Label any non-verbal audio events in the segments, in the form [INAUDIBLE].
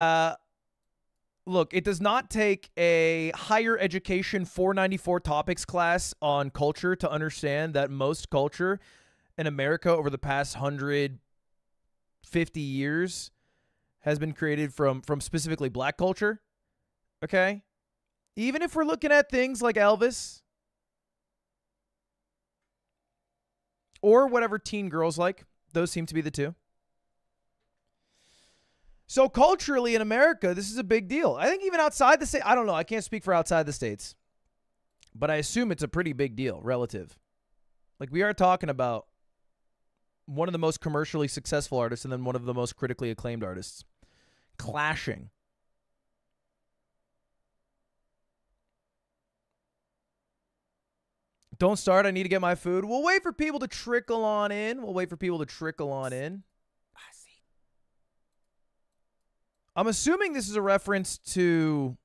Uh, look, it does not take a higher education 494 topics class on culture to understand that most culture in America over the past 150 years has been created from from specifically black culture. Okay? Even if we're looking at things like Elvis or whatever teen girls like, those seem to be the two. So culturally in America, this is a big deal. I think even outside the state, I don't know. I can't speak for outside the states, but I assume it's a pretty big deal relative. Like we are talking about one of the most commercially successful artists and then one of the most critically acclaimed artists clashing. Don't start. I need to get my food. We'll wait for people to trickle on in. We'll wait for people to trickle on in. I'm assuming this is a reference to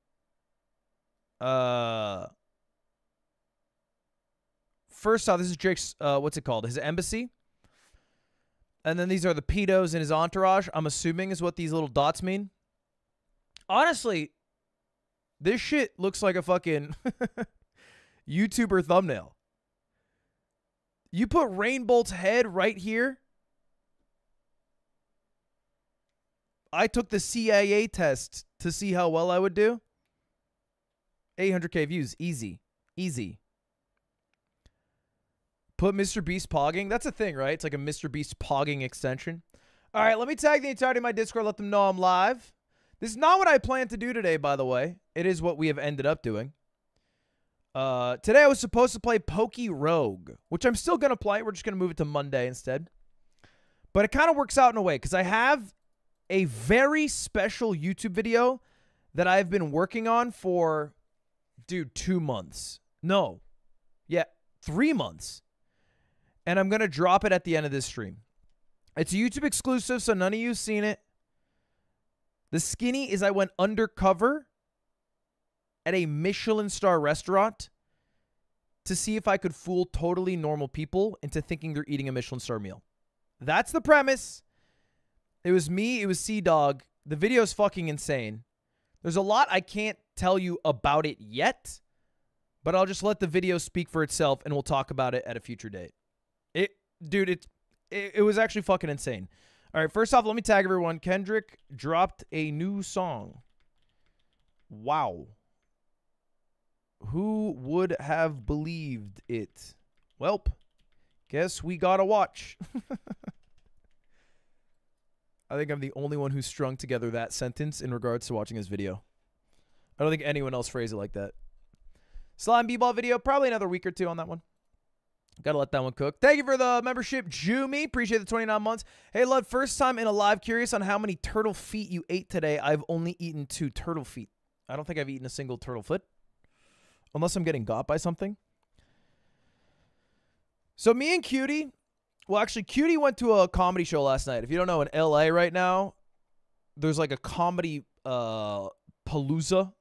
uh First off, this is Drake's uh what's it called? His embassy. And then these are the pedos in his entourage, I'm assuming is what these little dots mean. Honestly, this shit looks like a fucking [LAUGHS] YouTuber thumbnail. You put Rainbolt's head right here. I took the CIA test to see how well I would do. 800k views, easy, easy. Put Mr. Beast pogging. That's a thing, right? It's like a Mr. Beast pogging extension. All right, let me tag the entirety of my Discord. Let them know I'm live. This is not what I planned to do today, by the way. It is what we have ended up doing. Uh, today I was supposed to play PokeRogue, which I'm still gonna play. We're just gonna move it to Monday instead. But it kind of works out in a way because I have a very special YouTube video that I've been working on for, dude, two months. No, yeah, three months. And I'm gonna drop it at the end of this stream. It's a YouTube exclusive, so none of you've seen it. The skinny is I went undercover at a Michelin star restaurant to see if I could fool totally normal people into thinking they're eating a Michelin star meal. That's the premise. It was me, it was Sea Dog. The video is fucking insane. There's a lot I can't tell you about it yet, but I'll just let the video speak for itself and we'll talk about it at a future date. It dude, it it, it was actually fucking insane. All right, first off, let me tag everyone. Kendrick dropped a new song. Wow. Who would have believed it? Welp, guess we gotta watch. [LAUGHS] I think I'm the only one who strung together that sentence in regards to watching his video. I don't think anyone else phrased it like that. Slime B-ball video, probably another week or two on that one. Gotta let that one cook. Thank you for the membership, Jumi. Appreciate the 29 months. Hey, Lud, first time in a live. Curious on how many turtle feet you ate today. I've only eaten two turtle feet. I don't think I've eaten a single turtle foot. Unless I'm getting got by something. So me and Cutie, well, actually, Cutie went to a comedy show last night. If you don't know, in LA right now, there's like a comedy uh, palooza.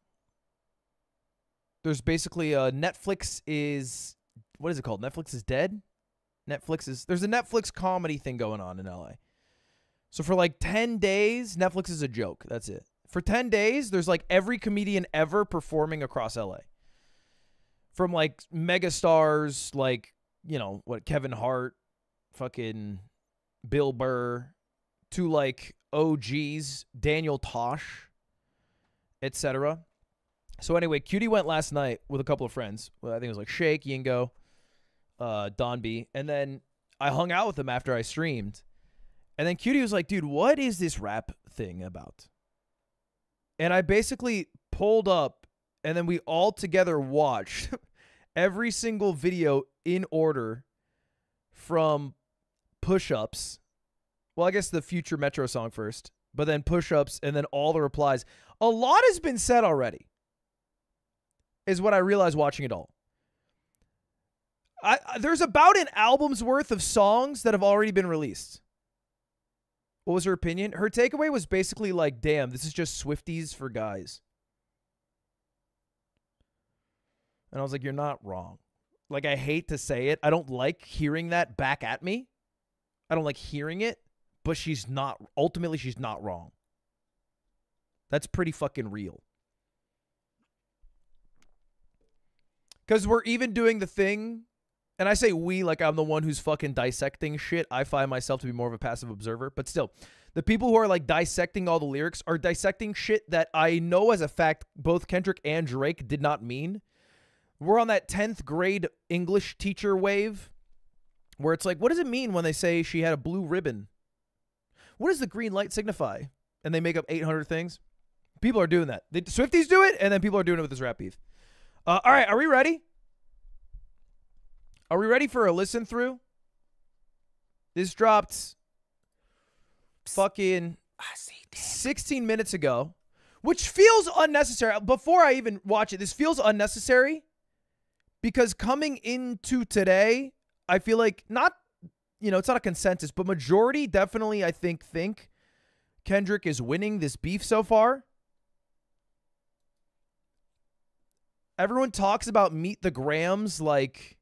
There's basically a Netflix is what is it called? Netflix is dead. Netflix is there's a Netflix comedy thing going on in LA. So for like 10 days, Netflix is a joke. That's it. For 10 days, there's like every comedian ever performing across LA. From like mega stars like, you know, what Kevin Hart, fucking Bill Burr, to like OGs, Daniel Tosh, etc. So anyway, Cutie went last night with a couple of friends. Well, I think it was like Shake, Yingo, uh, Don B, and then I hung out with them after I streamed. And then Cutie was like, dude, what is this rap thing about? And I basically pulled up and then we all together watched [LAUGHS] every single video in order from push ups. Well, I guess the future Metro song first, but then push ups and then all the replies. A lot has been said already, is what I realized watching it all. I, there's about an album's worth of songs that have already been released. What was her opinion? Her takeaway was basically like, damn, this is just Swifties for guys. And I was like, you're not wrong. Like, I hate to say it. I don't like hearing that back at me. I don't like hearing it, but she's not, ultimately, she's not wrong. That's pretty fucking real. Because we're even doing the thing, and I say we like I'm the one who's fucking dissecting shit. I find myself to be more of a passive observer, but still, the people who are like dissecting all the lyrics are dissecting shit that I know as a fact both Kendrick and Drake did not mean. We're on that 10th grade English teacher wave where it's like, what does it mean when they say she had a blue ribbon? What does the green light signify? And they make up 800 things. People are doing that. The Swifties do it, and then people are doing it with this rap beef. Uh, all right, are we ready? Are we ready for a listen through? This dropped fucking 16 minutes ago, which feels unnecessary. Before I even watch it, this feels unnecessary because coming into today, I feel like not, you know, it's not a consensus, but majority definitely, I think, think Kendrick is winning this beef so far. Everyone talks about Meet the Grahams like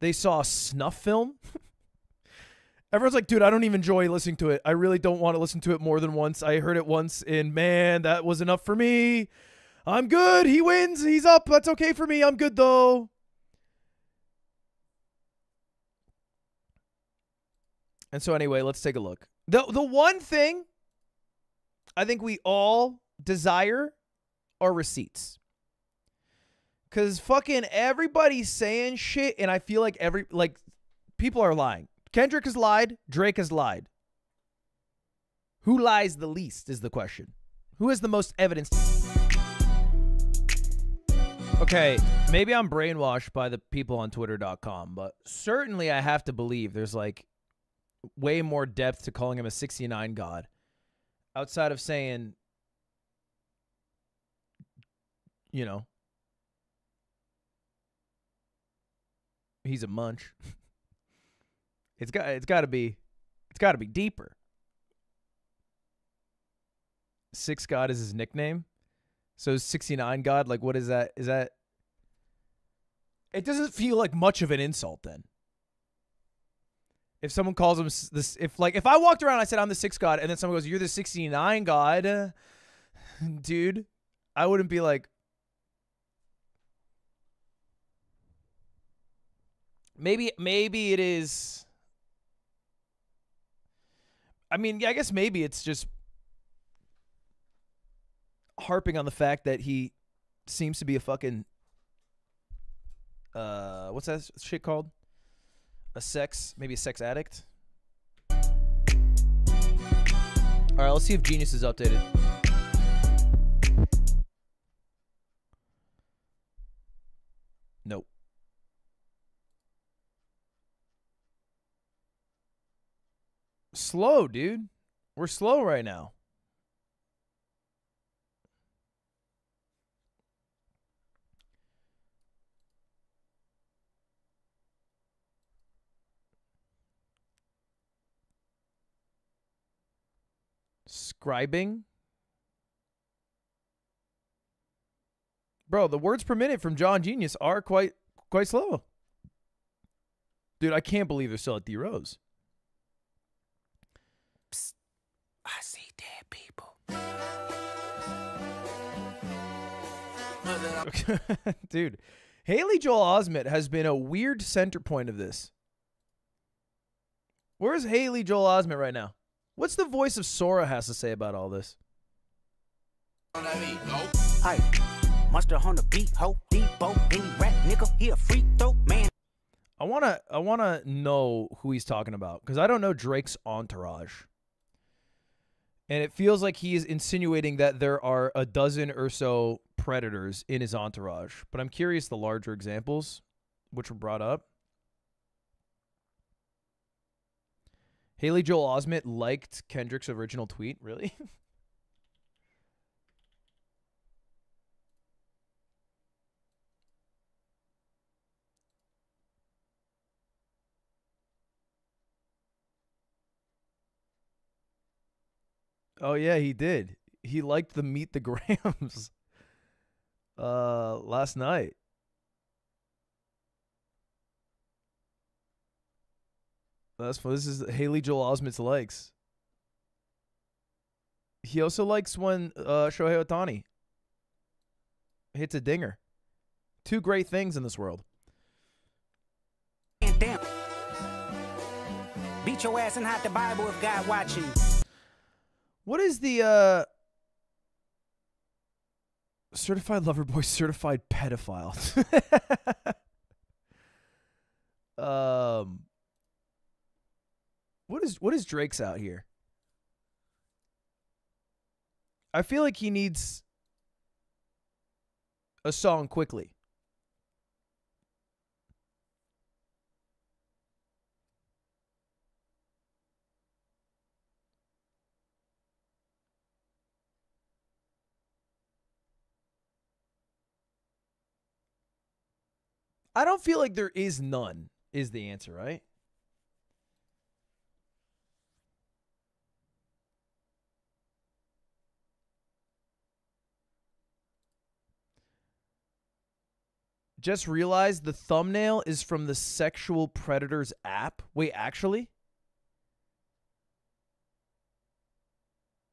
they saw a snuff film. [LAUGHS] Everyone's like, dude, I don't even enjoy listening to it. I really don't want to listen to it more than once. I heard it once, and man, that was enough for me. I'm good. He wins. He's up. That's okay for me. I'm good, though. And so, anyway, let's take a look. The, the one thing I think we all desire are receipts. Cause fucking everybody's saying shit, and I feel like every like people are lying. Kendrick has lied. Drake has lied. Who lies the least is the question. Who has the most evidence? Okay, maybe I'm brainwashed by the people on Twitter.com, but certainly I have to believe there's like way more depth to calling him a 69 god outside of saying, you know, he's a munch. [LAUGHS] it's got it's got to be it's got to be deeper. Six God is his nickname. So 69 God, like what is that? Is that It doesn't feel like much of an insult then. If someone calls him this if like if I walked around I said I'm the six God and then someone goes you're the 69 God, [LAUGHS] dude, I wouldn't be like Maybe maybe it is I mean, yeah, I guess maybe it's just harping on the fact that he seems to be a fucking uh what's that shit called? A sex, maybe a sex addict. All right, let's see if Genius is updated. Nope. slow, dude. We're slow right now. Scribing. Bro, the words per minute from John Genius are quite quite slow. Dude, I can't believe they're still at D Rose. I see dead people. [LAUGHS] Dude, Haley Joel Osment has been a weird center point of this. Where's Haley Joel Osment right now? What's the voice of Sora has to say about all this? Hi, Mustard on the beat, ho, Deebo, any rap nigga, he a freak though, man. I wanna, I wanna know who he's talking about because I don't know Drake's entourage. And it feels like he is insinuating that there are a dozen or so predators in his entourage. But I'm curious the larger examples which were brought up. Haley Joel Osment liked Kendrick's original tweet. Really? [LAUGHS] Oh yeah, he did. He liked the Meet the Grahams [LAUGHS] uh last night. That's this is Haley Joel Osment's likes. He also likes when uh, Shohei Ohtani hits a dinger. Two great things in this world. Damn. Beat your ass and hide the Bible if God watching. What is the uh certified lover boy [LAUGHS] certified pedophile? [LAUGHS] um What is what is Drake's out here? I feel like he needs a song quickly. I don't feel like there is none, is the answer, right? Just realized the thumbnail is from the Sexual Predators app. Wait, actually?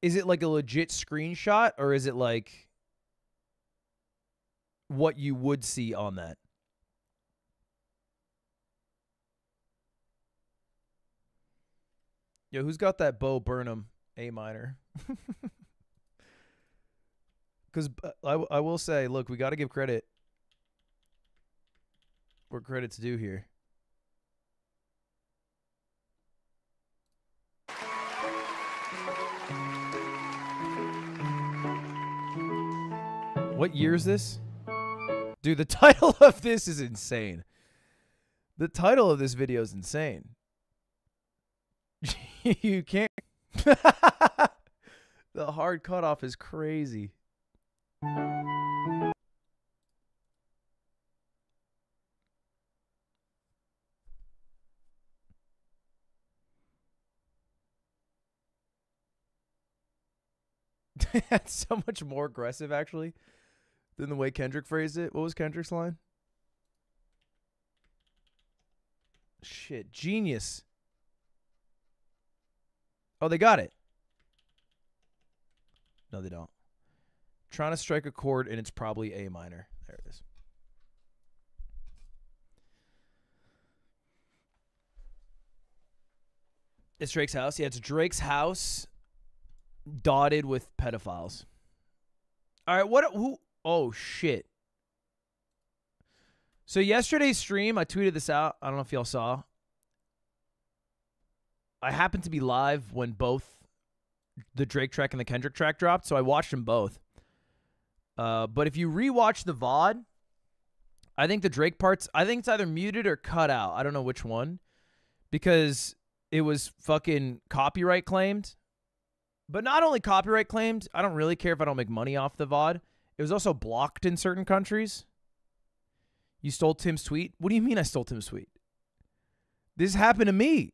Is it like a legit screenshot or is it like what you would see on that? Yo, who's got that Bo Burnham A minor? [LAUGHS] Because uh, I, I will say, look, we got to give credit where credit's due here. What year is this? Dude, the [LAUGHS] title of this is insane. The title of this video is insane. [LAUGHS] you can't. [LAUGHS] the hard cutoff is crazy. [LAUGHS] That's so much more aggressive, actually, than the way Kendrick phrased it. What was Kendrick's line? Shit, genius. Oh, they got it. No, they don't. Trying to strike a chord, and it's probably A minor. There it is. It's Drake's house. Yeah, it's Drake's house dotted with pedophiles. All right, what who oh shit. So yesterday's stream, I tweeted this out. I don't know if y'all saw. I happened to be live when both the Drake track and the Kendrick track dropped, so I watched them both. Uh, but if you rewatch the VOD, I think the Drake parts, I think it's either muted or cut out. I don't know which one. Because it was fucking copyright claimed. But not only copyright claimed, I don't really care if I don't make money off the VOD. It was also blocked in certain countries. You stole Tim's tweet? What do you mean I stole Tim's tweet? This happened to me.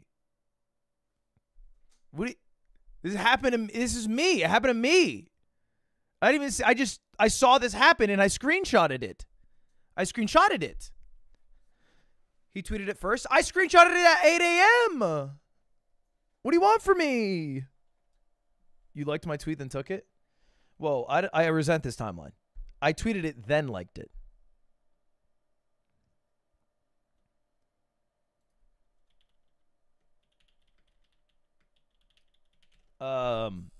What? You, this happened to me. This is me. It happened to me. I didn't even. See, I just. I saw this happen and I screenshotted it. I screenshotted it. He tweeted it first. I screenshotted it at 8 a.m. What do you want from me? You liked my tweet then took it? Well, I, I resent this timeline. I tweeted it then liked it. Um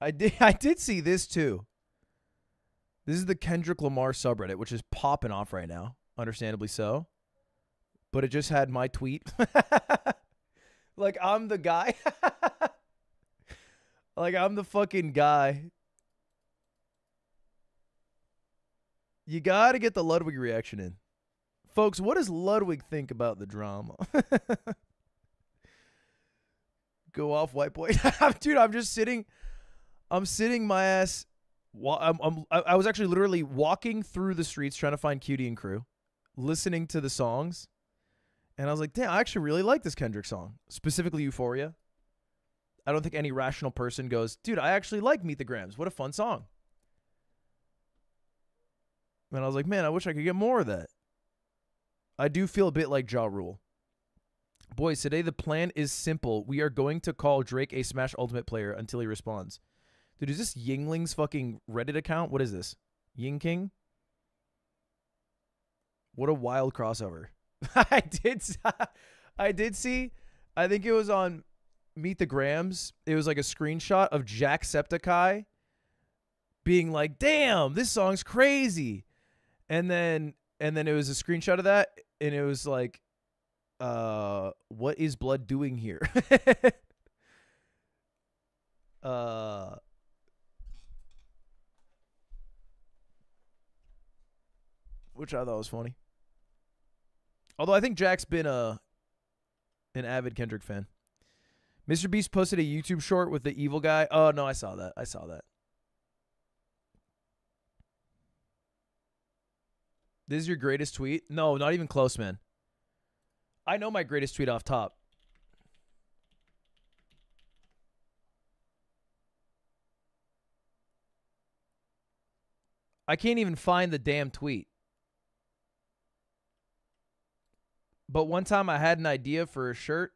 I did [LAUGHS] I did see this too. This is the Kendrick Lamar subreddit, which is popping off right now, understandably so. But it just had my tweet. [LAUGHS] like I'm the guy. [LAUGHS] like I'm the fucking guy You got to get the Ludwig reaction in. Folks, what does Ludwig think about the drama? [LAUGHS] Go off, white boy. Dude, I'm just sitting. I'm sitting my ass. I'm, I'm, I was actually literally walking through the streets trying to find Cutie and Crew, listening to the songs. And I was like, damn, I actually really like this Kendrick song, specifically Euphoria. I don't think any rational person goes, dude, I actually like Meet the Grahams. What a fun song. And I was like, man, I wish I could get more of that. I do feel a bit like Ja Rule. Boys, today the plan is simple. We are going to call Drake a Smash Ultimate player until he responds. Dude, is this Yingling's fucking Reddit account? What is this? Ying King? What a wild crossover. [LAUGHS] I did [LAUGHS] I did see I think it was on Meet the Grahams. It was like a screenshot of Jack Jacksepticeye being like, "Damn, this song's crazy." And then and then it was a screenshot of that and it was like uh what is blood doing here? [LAUGHS] uh which I thought was funny. Although I think Jack's been a an avid Kendrick fan. Mr. Beast posted a YouTube short with the evil guy. Oh no, I saw that. I saw that. This is your greatest tweet? No, not even close, man. I know my greatest tweet off top. I can't even find the damn tweet. But one time I had an idea for a shirt.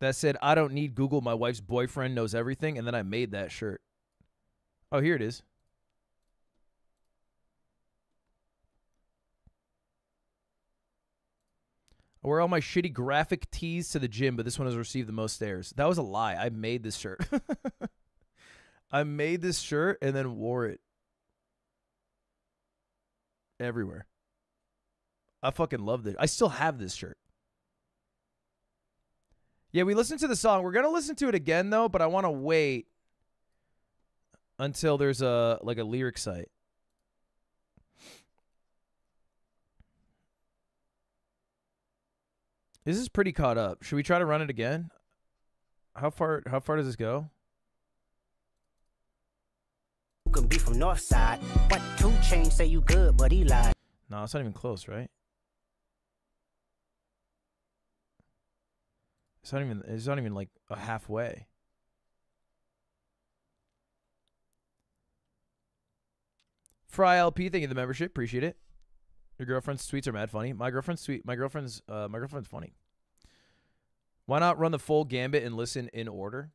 That said, I don't need Google. My wife's boyfriend knows everything. And then I made that shirt. Oh, here it is. I wear all my shitty graphic tees to the gym, but this one has received the most stares. That was a lie. I made this shirt. [LAUGHS] I made this shirt and then wore it everywhere. I fucking love this. I still have this shirt. Yeah, we listened to the song. We're gonna listen to it again though, but I want to wait until there's a like a lyric site. This is pretty caught up. Should we try to run it again? How far how far does this go? Can be from North Side. Two chains say you good, but he lied. No, it's not even close, right? It's not even it's not even like a halfway. Fry LP, thank you the membership. Appreciate it. Your girlfriend's tweets are mad funny. My girlfriend's tweet my girlfriend's uh my girlfriend's funny. Why not run the full gambit and listen in order?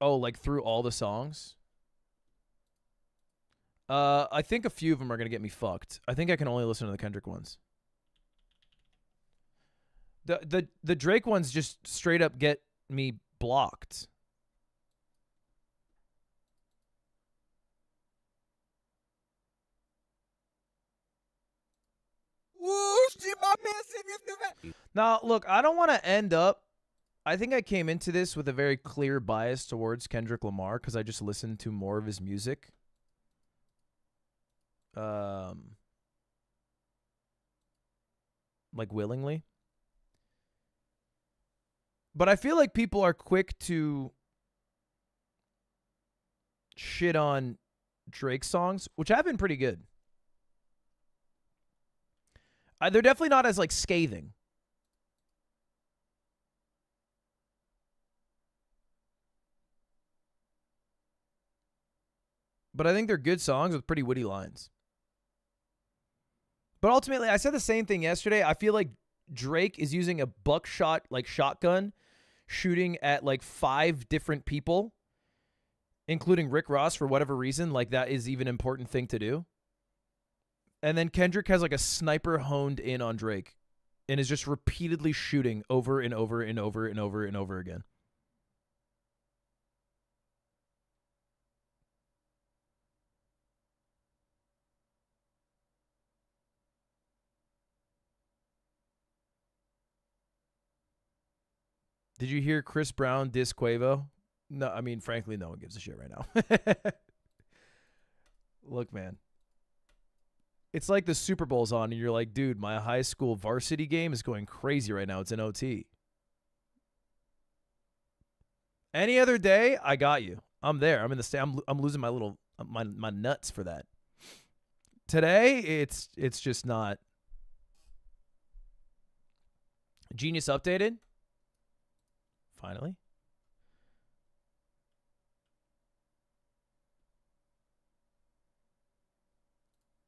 Oh, like through all the songs? Uh I think a few of them are going to get me fucked. I think I can only listen to the Kendrick ones. The the the Drake ones just straight up get me blocked. Now, look, I don't want to end up. I think I came into this with a very clear bias towards Kendrick Lamar because I just listened to more of his music. Um, like willingly. But I feel like people are quick to shit on Drake songs, which have been pretty good. Uh, they're definitely not as like scathing. But I think they're good songs with pretty witty lines. But ultimately, I said the same thing yesterday. I feel like Drake is using a buckshot like shotgun shooting at like five different people, including Rick Ross for whatever reason. Like that is even important thing to do. And then Kendrick has like a sniper honed in on Drake and is just repeatedly shooting over and over and over and over and over again. Did you hear Chris Brown diss Quavo? No, I mean, frankly, no one gives a shit right now. [LAUGHS] Look, man. It's like the Super Bowl's on, and you're like, dude, my high school varsity game is going crazy right now. It's an OT. Any other day, I got you. I'm there. I'm in the stand. I'm, I'm losing my little my my nuts for that. Today, it's it's just not. Genius updated finally.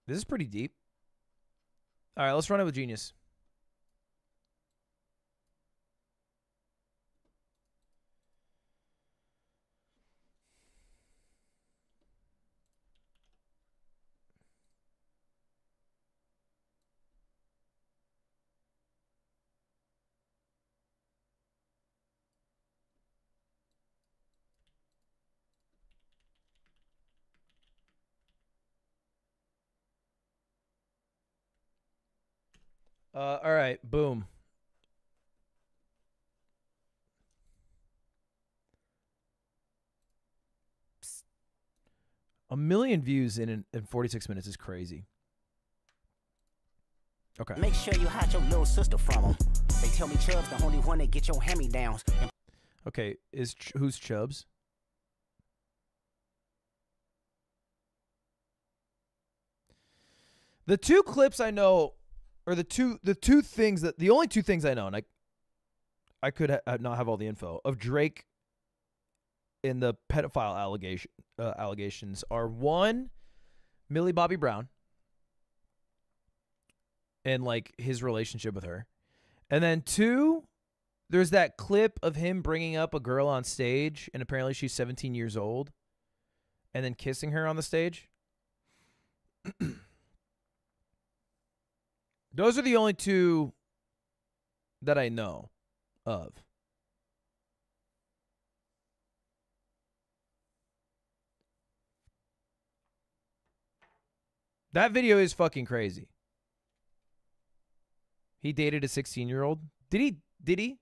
This is pretty deep. All right, let's run it with Genius. Uh, all right, boom. A million views in in 46 minutes is crazy. Okay. Make sure you hide your little sister from them. They tell me Chubb's the only one that get your hand-me-downs. And Okay, is Ch- who's Chubbs? The two clips I know, or the two the two things that the only two things I know, and I I could ha- not have all the info of Drake in the pedophile allegation uh, allegations are one, Millie Bobby Brown, and like his relationship with her, and then two, there's that clip of him bringing up a girl on stage, and apparently she's 17 years old, and then kissing her on the stage. [CLEARS THROAT] Those are the only two that I know of. That video is fucking crazy. He dated a 16 year old. Did he? Did he?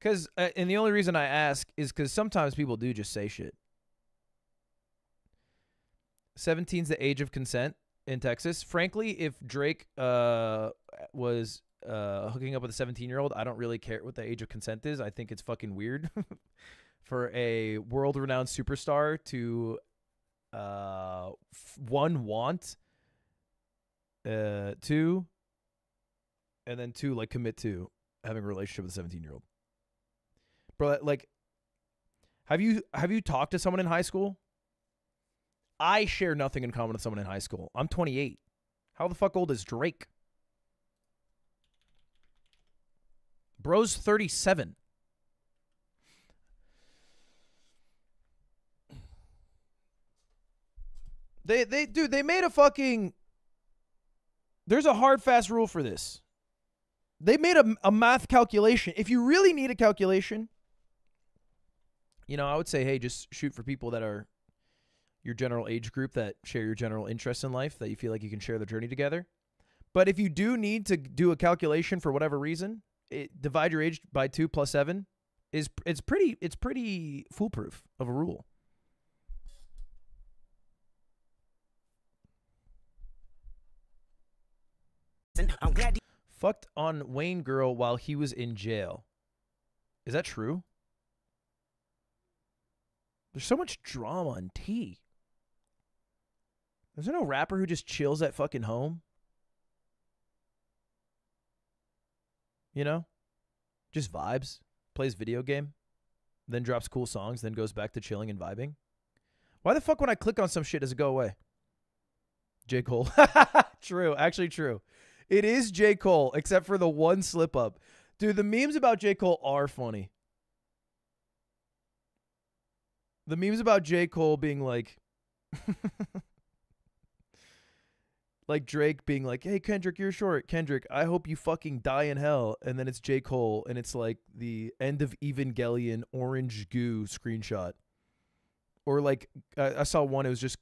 Because, uh, and the only reason I ask is because sometimes people do just say shit. 17's the age of consent in Texas. Frankly, if Drake uh, was uh, hooking up with a 17 year old, I don't really care what the age of consent is. I think it's fucking weird [LAUGHS] for a world renowned superstar to, uh, f- one, want, uh, two, and then two, like commit to having a relationship with a 17 year old. Bro, like, have you have you talked to someone in high school? I share nothing in common with someone in high school. I'm 28. How the fuck old is Drake? Bro's 37. They they dude, they made a fucking There's a hard fast rule for this. They made a, a math calculation. If you really need a calculation, you know, I would say, hey, just shoot for people that are your general age group that share your general interests in life that you feel like you can share the journey together. But if you do need to do a calculation for whatever reason, it, divide your age by two plus seven is it's pretty it's pretty foolproof of a rule. Fucked on Wayne girl while he was in jail. Is that true? There's so much drama on tea. Is there no rapper who just chills at fucking home? You know? Just vibes, plays video game, then drops cool songs, then goes back to chilling and vibing. Why the fuck when I click on some shit does it go away? J. Cole. [LAUGHS] true, actually true. It is J. Cole, except for the one slip up. Dude, the memes about J. Cole are funny. The memes about J. Cole being like [LAUGHS] like Drake being like, "Hey Kendrick, you're short. Kendrick, I hope you fucking die in hell." And then it's J. Cole and it's like the end of Evangelion orange goo screenshot. Or like I, I saw one it was just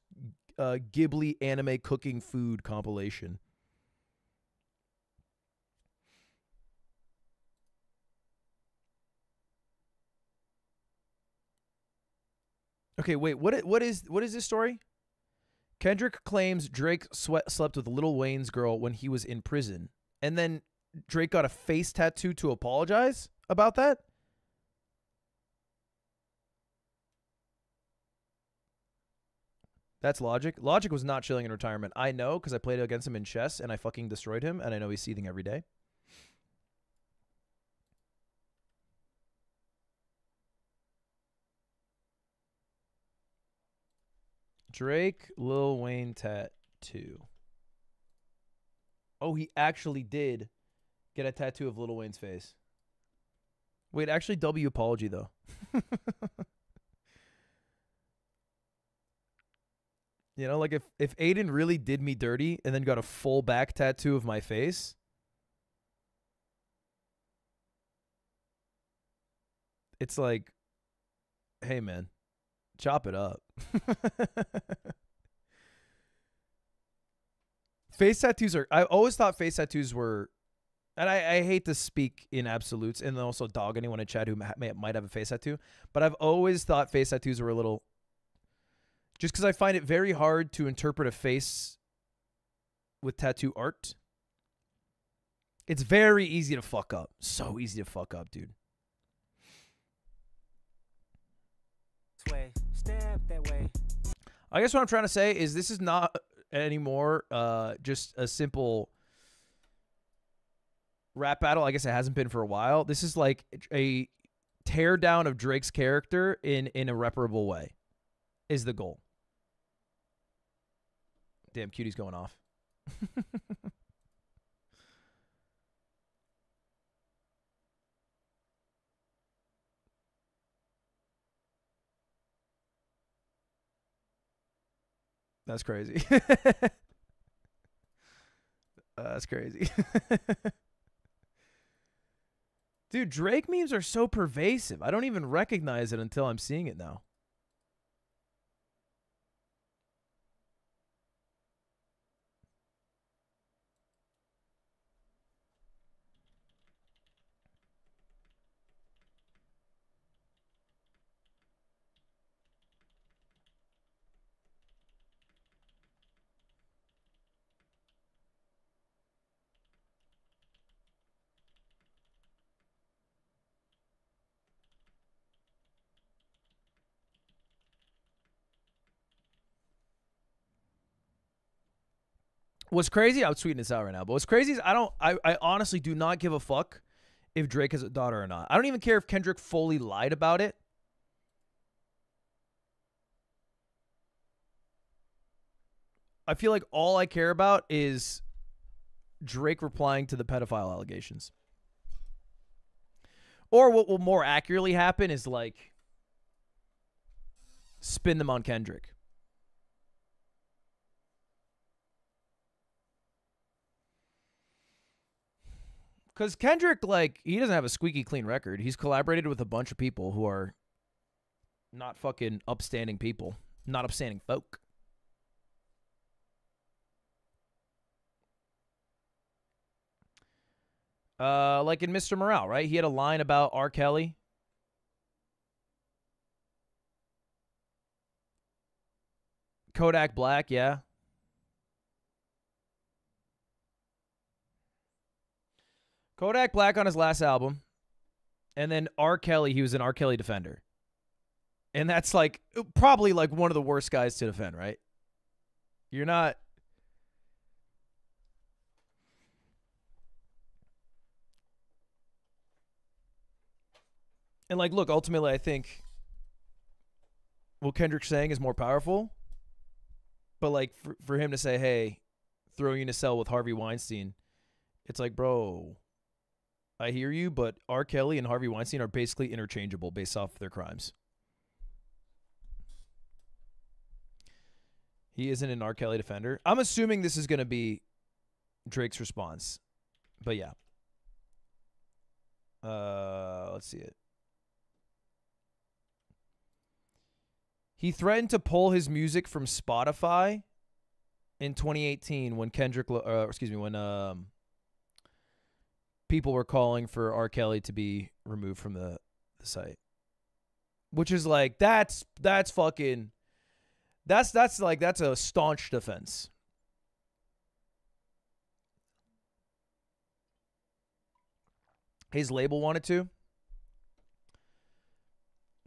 uh Ghibli anime cooking food compilation. Okay, wait. What? What is? What is this story? Kendrick claims Drake slept with Lil Wayne's girl when he was in prison, and then Drake got a face tattoo to apologize about that. That's Logic. Logic was not chilling in retirement. I know because I played against him in chess and I fucking destroyed him, and I know he's seething every day. Drake Lil Wayne tattoo. Oh, he actually did get a tattoo of Lil Wayne's face. Wait, actually, W apology though. [LAUGHS] you know, like if if Aiden really did me dirty and then got a full back tattoo of my face, it's like, hey man, chop it up. [LAUGHS] face tattoos are. I always thought face tattoos were, and I, I hate to speak in absolutes and also dog anyone in chat who may, might have a face tattoo, but I've always thought face tattoos were a little. Just because I find it very hard to interpret a face with tattoo art. It's very easy to fuck up. So easy to fuck up, dude. This way, step that way. I guess what I'm trying to say is this is not anymore uh just a simple rap battle. I guess it hasn't been for a while. This is like a tear down of Drake's character in in a reparable way is the goal. Damn, cutie's going off. [LAUGHS] That's crazy. [LAUGHS] uh, that's crazy. [LAUGHS] Dude, Drake memes are so pervasive. I don't even recognize it until I'm seeing it now. What's crazy? I'm tweeting this out right now. But what's crazy is I don't. I, I honestly do not give a fuck if Drake has a daughter or not. I don't even care if Kendrick fully lied about it. I feel like all I care about is Drake replying to the pedophile allegations. Or what will more accurately happen is like spin them on Kendrick. Because Kendrick, like, he doesn't have a squeaky clean record. He's collaborated with a bunch of people who are not fucking upstanding people, not upstanding folk. Uh, like in Mr. Morale, right? He had a line about R. Kelly. Kodak Black, yeah. Kodak Black on his last album, and then R. Kelly. He was an R. Kelly defender, and that's like probably like one of the worst guys to defend, right? You're not. And like, look, ultimately, I think what Kendrick's saying is more powerful. But like, for, for him to say, "Hey, throw you in a cell with Harvey Weinstein," it's like, bro, I hear you, but R. Kelly and Harvey Weinstein are basically interchangeable based off their crimes. He isn't an R. Kelly defender. I'm assuming this is going to be Drake's response, but yeah. Uh, let's see it. He threatened to pull his music from Spotify in 2018 when Kendrick, uh, excuse me, when um, people were calling for R. Kelly to be removed from the, the site. Which is like that's that's fucking that's that's like that's a staunch defense. His label wanted to.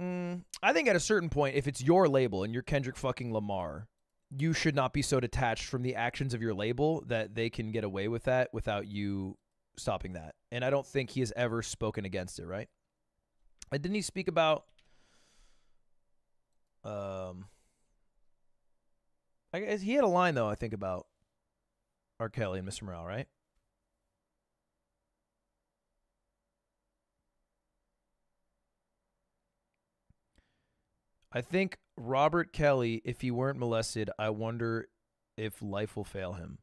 Mm, I think at a certain point, if it's your label and you're Kendrick fucking Lamar, you should not be so detached from the actions of your label that they can get away with that without you stopping that. And I don't think he has ever spoken against it, right? And didn't he speak about um I guess he had a line though. I think about R. Kelly and Mr. Morale, right? I think Robert Kelly, if he weren't molested, I wonder if life will fail him.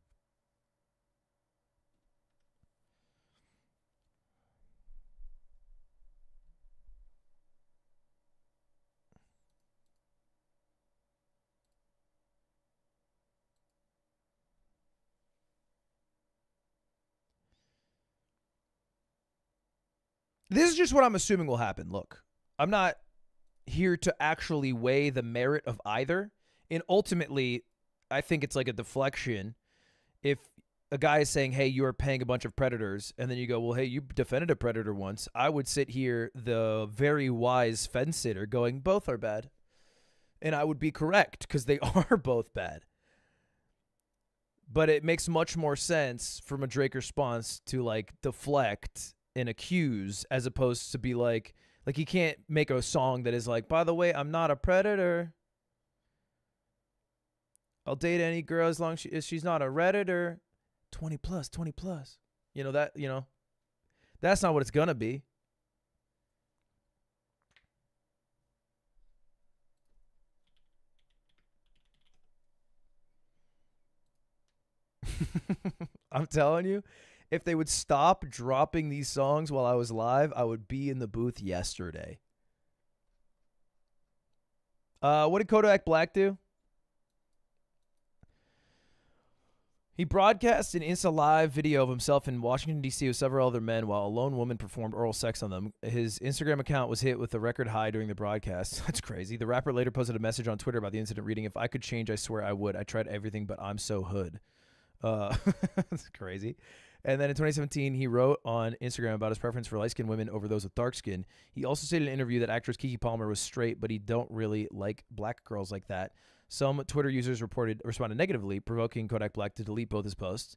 This is just what I'm assuming will happen. Look, I'm not here to actually weigh the merit of either. And ultimately, I think it's like a deflection. If a guy is saying, "Hey, you are paying a bunch of predators," and then you go, "Well, hey, you defended a predator once," I would sit here, the very wise fence sitter, going, "Both are bad," and I would be correct because they [LAUGHS] are both bad. But it makes much more sense from a Drake response to like deflect and accuse as opposed to be like, like he can't make a song that is like, by the way, I'm not a predator. I'll date any girl as long as, she, as she's not a redditor. 20 plus, 20 plus. You know that, you know. That's not what it's to be. [LAUGHS] I'm telling you, if they would stop dropping these songs while I was live, I would be in the booth yesterday. Uh, what did Kodak Black do? He broadcast an Insta Live video of himself in Washington, D.C. with several other men while a lone woman performed oral sex on them. His Instagram account was hit with a record high during the broadcast. [LAUGHS] That's crazy. The rapper later posted a message on Twitter about the incident, reading, If I could change, I swear I would. I tried everything, but I'm so hood. Uh, [LAUGHS] that's crazy. And then in 2017, he wrote on Instagram about his preference for light skinned women over those with dark skin. He also stated in an interview that actress Keke Palmer was straight, but he don't really like black girls like that. Some Twitter users reported responded negatively, provoking Kodak Black to delete both his posts.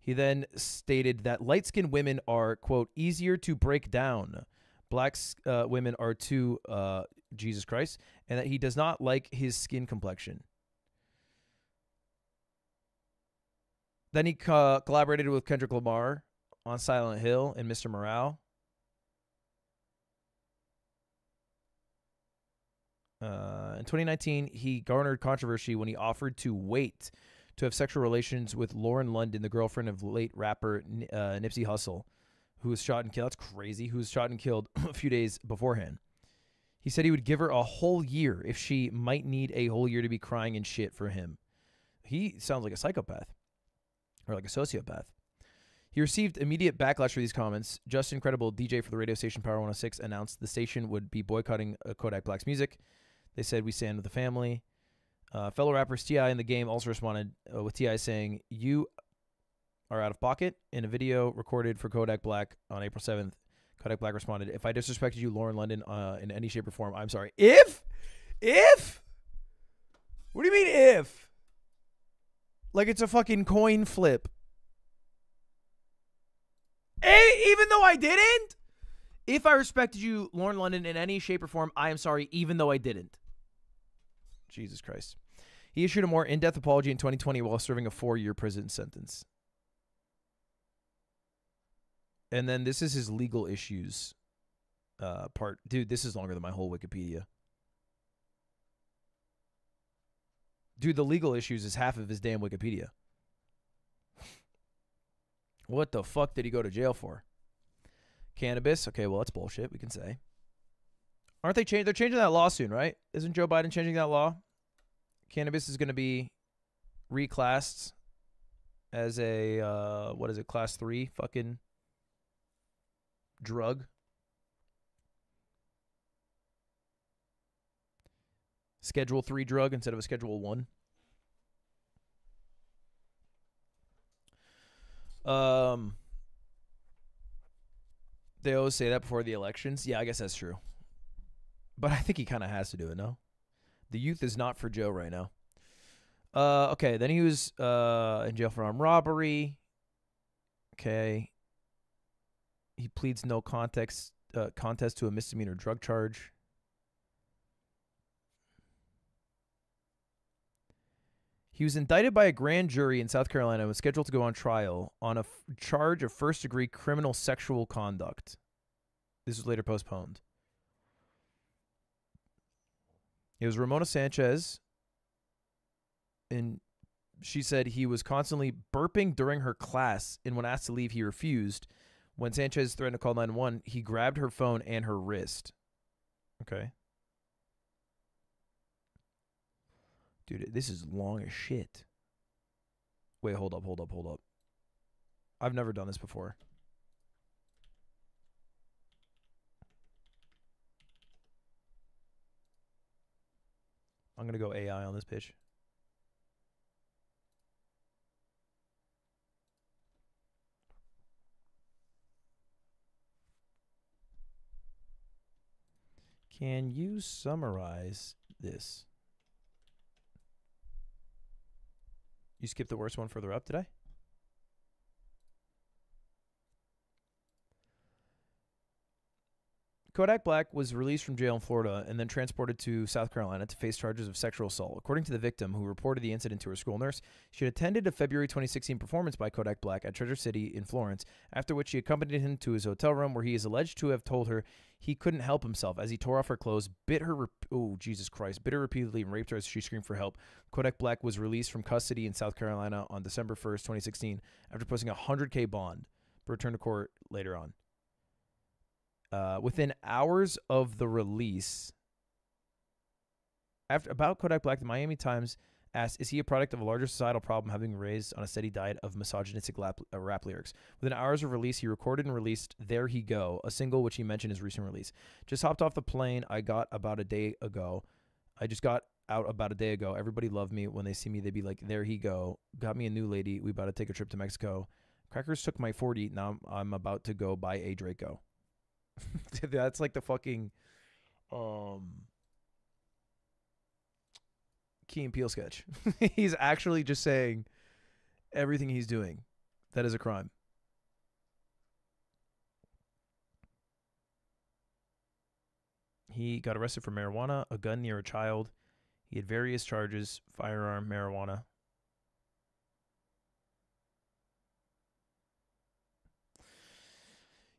He then stated that light skinned women are, quote, easier to break down. Black uh, women are too, uh, Jesus Christ, and that he does not like his skin complexion. Then he co- collaborated with Kendrick Lamar on Silent Hill and Mr. Morale. Uh, in 2019, he garnered controversy when he offered to wait to have sexual relations with Lauren London, the girlfriend of late rapper uh, Nipsey Hussle, who was shot and killed. That's crazy. Who was shot and killed [CLEARS THROAT] a few days beforehand. He said he would give her a whole year if she might need a whole year to be crying and shit for him. He sounds like a psychopath or like a sociopath. He received immediate backlash for these comments. Justin Credible, DJ for the radio station Power 106, announced the station would be boycotting uh, Kodak Black's music. They said, We stand with the family. Uh, fellow rappers T.I. in the game also responded uh, with T.I. saying, You are out of pocket. In a video recorded for Kodak Black on April 7th, Kodak Black responded, If I disrespected you, Lauren London, uh, in any shape or form, I'm sorry. If? If? What do you mean, if? Like it's a fucking coin flip. And even though I didn't, if I respected you, Lauren London, in any shape or form, I am sorry, even though I didn't. Jesus Christ. He issued a more in depth apology in 2020 while serving a four year prison sentence. And then this is his legal issues uh, part. Dude, this is longer than my whole Wikipedia. Dude, the legal issues is half of his damn Wikipedia. what the fuck did he go to jail for? Cannabis? Okay, well, that's bullshit, we can say. Aren't they changing? They're changing that law soon, right? Isn't Joe Biden changing that law? Cannabis is going to be reclassed as a, uh, what is it, class three fucking drug. Schedule three drug instead of a Schedule one. Um, they always say that before the elections. Yeah, I guess that's true. But I think he kind of has to do it, no? The youth is not for Joe right now. Uh, okay, then he was uh, in jail for armed robbery. Okay. He pleads no context uh, contest to a misdemeanor drug charge. He was indicted by a grand jury in South Carolina and was scheduled to go on trial on a f- charge of first degree criminal sexual conduct. This was later postponed. It was Ramona Sanchez, and she said he was constantly burping during her class, and when asked to leave, he refused. When Sanchez threatened to call 911, he grabbed her phone and her wrist. Okay. Dude, this is long as shit. Wait, hold up, hold up, hold up. I've never done this before. I'm going to go AI on this pitch. Can you summarize this? You skipped the worst one further up, did I? Kodak Black was released from jail in Florida and then transported to South Carolina to face charges of sexual assault. According to the victim, who reported the incident to her school nurse, she had attended a February 2016 performance by Kodak Black at Treasure City in Florence, after which she accompanied him to his hotel room where he is alleged to have told her he couldn't help himself as he tore off her clothes, bit her, oh, Jesus Christ, bit her repeatedly and raped her as she screamed for help. Kodak Black was released from custody in South Carolina on December 1st, 2016, after posting a 100K bond, but returned to court later on. Uh, within hours of the release, after about Kodak Black, the Miami Times asked, "Is he a product of a larger societal problem, having raised on a steady diet of misogynistic lap, uh, rap lyrics?" Within hours of release, he recorded and released "There He Go," a single which he mentioned his recent release. Just hopped off the plane I got about a day ago. I just got out about a day ago. Everybody loved me. When they see me, they'd be like, "There he go." Got me a new lady. We about to take a trip to Mexico. Crackers took my 40. Now I'm about to go buy a Draco. [LAUGHS] That's like the fucking um Key and Peele sketch. [LAUGHS] he's actually just saying everything he's doing. That is a crime. He got arrested for marijuana, a gun near a child. He had various charges, firearm, marijuana.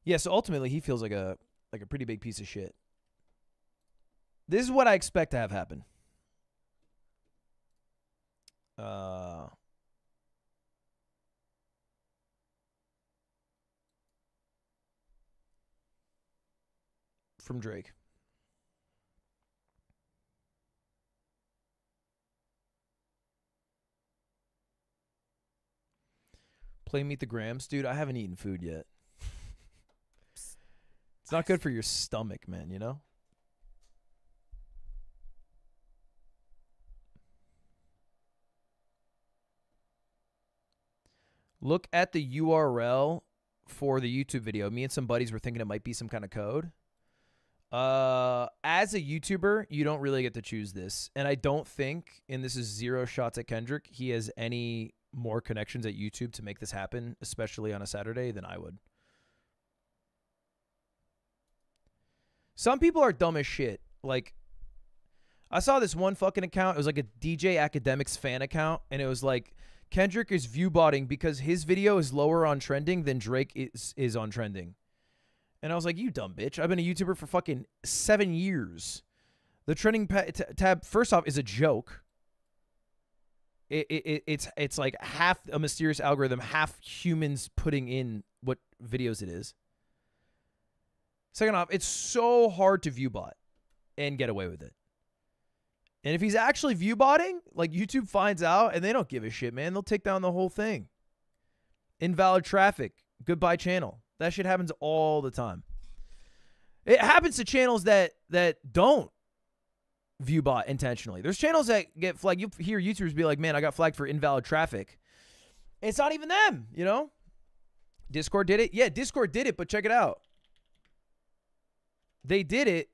Yeah, so ultimately he feels like a like a pretty big piece of shit. This is what I expect to have happen. Uh from Drake. Play Meet the Grahams, dude. I haven't eaten food yet. It's not good for your stomach, man, you know? Look at the URL for the YouTube video. Me and some buddies were thinking it might be some kind of code. Uh, as a YouTuber, you don't really get to choose this, and I don't think, and this is zero shots at Kendrick, he has any more connections at YouTube to make this happen, especially on a Saturday, than I would. Some people are dumb as shit. Like, I saw this one fucking account. It was like a DJ Akademiks fan account, and it was like Kendrick is view botting because his video is lower on trending than Drake is is on trending. And I was like, you dumb bitch. I've been a YouTuber for fucking seven years. The trending tab, first off, is a joke. It, it, it's it's like half a mysterious algorithm, half humans putting in what videos it is. Second off, it's so hard to view bot and get away with it. And if he's actually view botting, like YouTube finds out and they don't give a shit, man, they'll take down the whole thing. Invalid traffic, goodbye channel. That shit happens all the time. It happens to channels that that don't view bot intentionally. There's channels that get flagged. You hear YouTubers be like, "Man, I got flagged for invalid traffic." It's not even them, you know? Discord did it. Yeah, Discord did it, but check it out. They did it.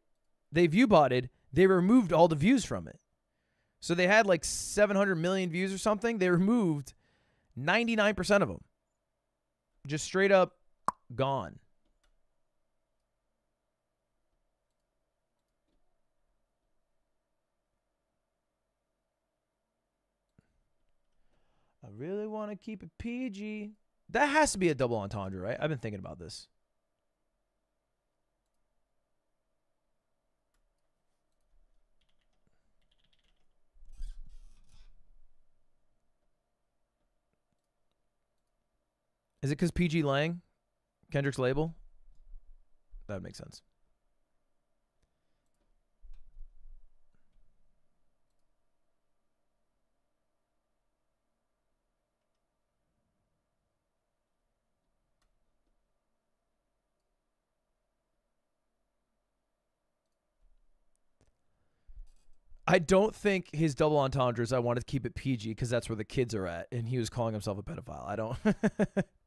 They view botted. They removed all the views from it. So they had like 700 million views or something. They removed 99% of them. Just straight up gone. I really want to keep it PG. That has to be a double entendre, right? I've been thinking about this. Is it because PG Lang, Kendrick's label? That would make sense. I don't think his double entendres. I wanted to keep it PG because that's where the kids are at, and he was calling himself a pedophile. I don't. [LAUGHS]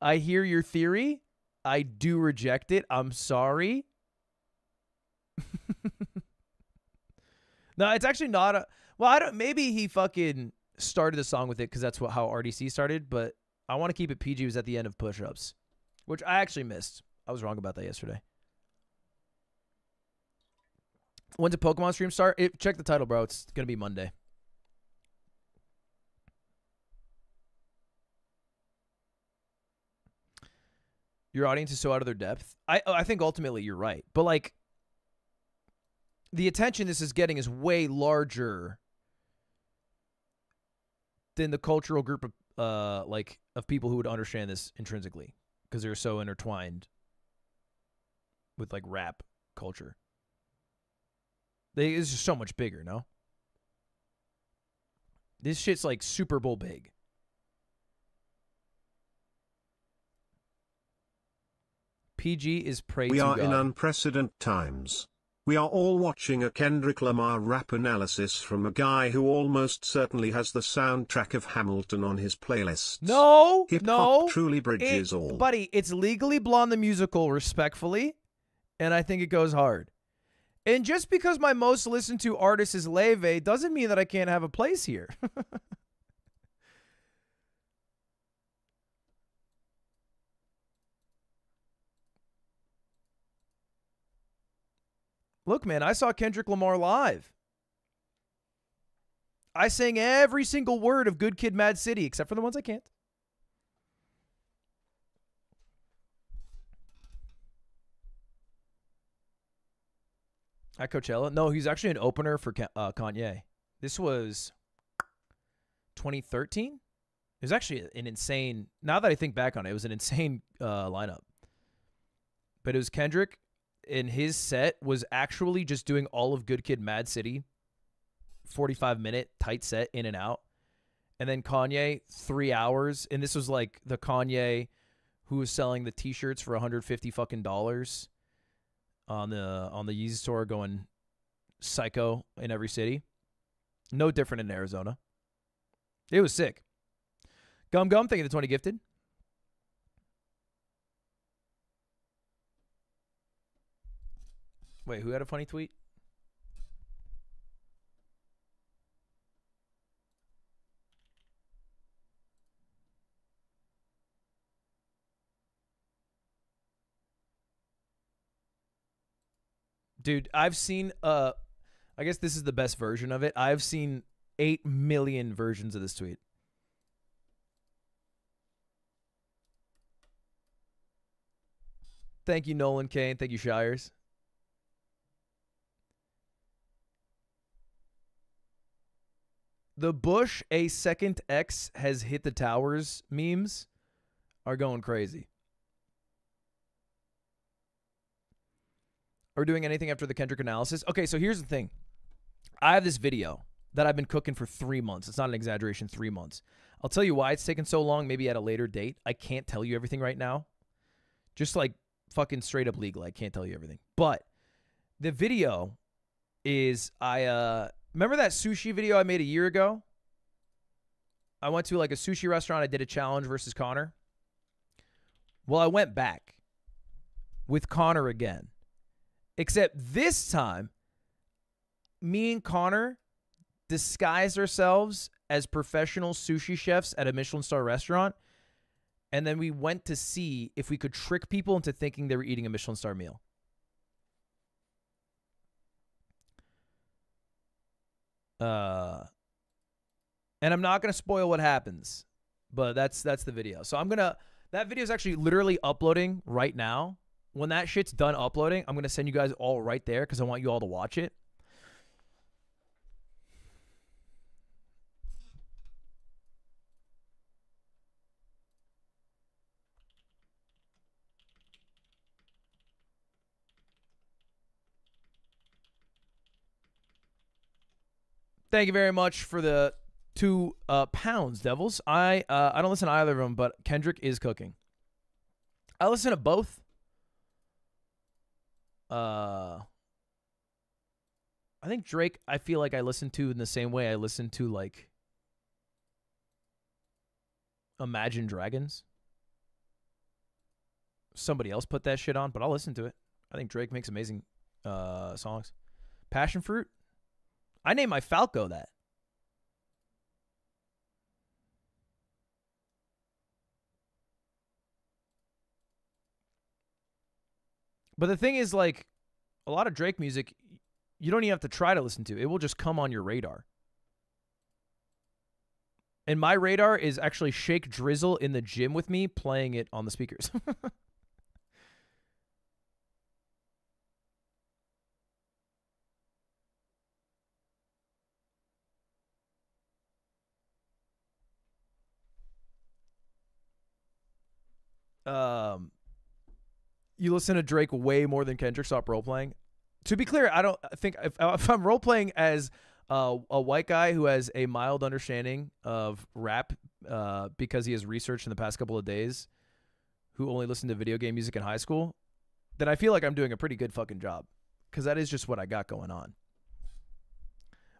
I hear your theory. I do reject it. I'm sorry. [LAUGHS] no, it's actually not a. Well, I don't. Maybe he fucking started the song with it because that's what how RDC started. But I want to keep it PG. Was at the end of Push Ups, which I actually missed. I was wrong about that yesterday. When's a Pokemon stream start? It, check the title, bro. It's gonna be Monday. Your audience is so out of their depth. I I think ultimately you're right, but like the attention this is getting is way larger than the cultural group of uh like of people who would understand this intrinsically because they're so intertwined with like rap culture. They it's just so much bigger, no? This shit's like Super Bowl big. PG is pray We are God. in unprecedented times. We are all watching a Kendrick Lamar rap analysis from a guy who almost certainly has the soundtrack of Hamilton on his playlist. no, Hip no, truly bridges It- all. buddy. It's Legally Blonde the musical, respectfully, and I think it goes hard. And just because my most listened to artist is Laufey doesn't mean that I can't have a place here. [LAUGHS] Look, man, I saw Kendrick Lamar live. I sang every single word of Good Kid Mad City, except for the ones I can't. At Coachella? No, he's actually an opener for uh, Kanye. This was 2013. It was actually an insane. Now that I think back on it, it was an insane uh, lineup. But it was Kendrick, and his set was actually just doing all of Good Kid, Mad City, 45 minute tight set in and out, and then Kanye three hours, and this was like the Kanye who was selling the T-shirts for 150 fucking dollars on the on the Yeezy store going psycho in every city. No different in Arizona. It was sick. Gum Gum, thank you the 20 gifted. Wait, who had a funny tweet? Dude, I've seen uh I guess this is the best version of it. I've seen 8 million versions of this tweet. Thank you Nolan Kane, thank you Shires. The Bush a second X has hit the towers memes are going crazy. Are we doing anything after the Kendrick analysis? Okay, so here's the thing. I have this video that I've been cooking for three months. It's not an exaggeration, three months. I'll tell you why it's taken so long, maybe at a later date. I can't tell you everything right now. Just like fucking straight up legal. I can't tell you everything. But the video is I uh remember that sushi video I made a year ago? I went to like a sushi restaurant, I did a challenge versus Connor. Well, I went back with Connor again. Except this time, me and Connor disguised ourselves as professional sushi chefs at a Michelin star restaurant. And then we went to see if we could trick people into thinking they were eating a Michelin star meal. Uh, And I'm not gonna spoil what happens, but that's that's the video. So I'm gonna that video is actually literally uploading right now. When that shit's done uploading, I'm gonna send you guys all right there because I want you all to watch it. Thank you very much for the two uh, pounds, Devils. I uh, I don't listen to either of them, but Kendrick is cooking. I listen to both. Uh, I think Drake. I feel like I listen to in the same way I listen to like Imagine Dragons. Somebody else put that shit on, but I'll listen to it. I think Drake makes amazing uh, songs. Passion Fruit. I named my Falco that. But the thing is, like, a lot of Drake music, you don't even have to try to listen to. It will just come on your radar. And my radar is actually Shake Drizzle in the gym with me playing it on the speakers. [LAUGHS] um, you listen to Drake way more than Kendrick. Stop role playing. To be clear, I don't think if, [LAUGHS] if I'm role playing as uh, a white guy who has a mild understanding of rap uh, because he has researched in the past couple of days, who only listened to video game music in high school, then I feel like I'm doing a pretty good fucking job because that is just what I got going on.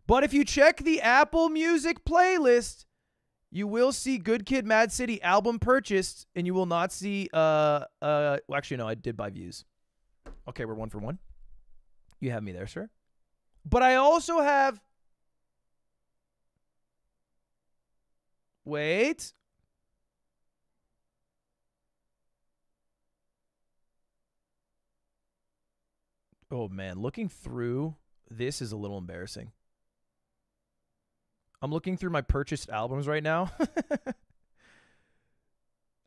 But if you check the Apple Music playlist, you will see Good Kid, Mad City album purchased, and you will not see. Uh, uh. Well, actually, no, I did buy views. Okay, we're one for one. You have me there, sir. But I also have. Wait. Oh man, looking through this is a little embarrassing. I'm looking through my purchased albums right now. [LAUGHS]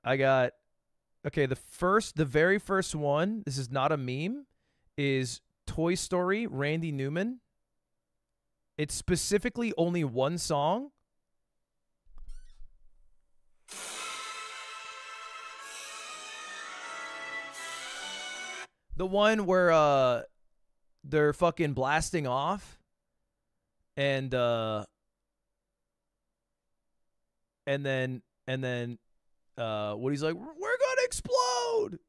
I got okay, the first the very first one, this is not a meme, is Toy Story, Randy Newman. It's specifically only one song. The one where uh they're fucking blasting off and uh and then and then uh Woody's like, "We're gonna explode,"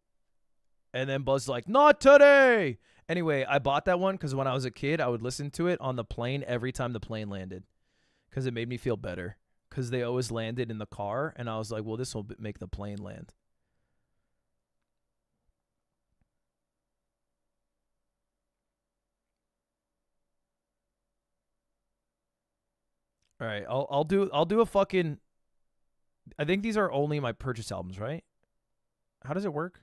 and then Buzz's like, "Not today." Anyway, I bought that one because when I was a kid, I would listen to it on the plane every time the plane landed, because it made me feel better. Because they always landed in the car, and I was like, "Well, this will make the plane land." All right, I'll I'll do I'll do a fucking I think these are only my purchase albums, right? How does it work?